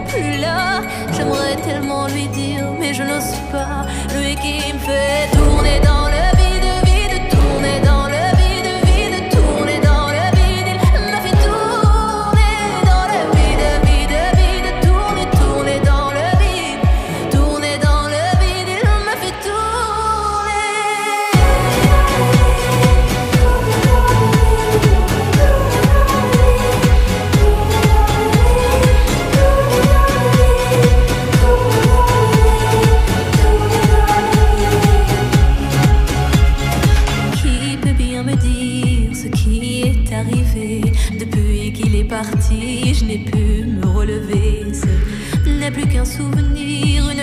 plus là. J'aimerais tellement lui dire, mais je n'ose pas. Lui qui me fait me dire ce qui est arrivé. Depuis qu'il est parti, je n'ai pu me relever. Ce n'est plus qu'un souvenir, une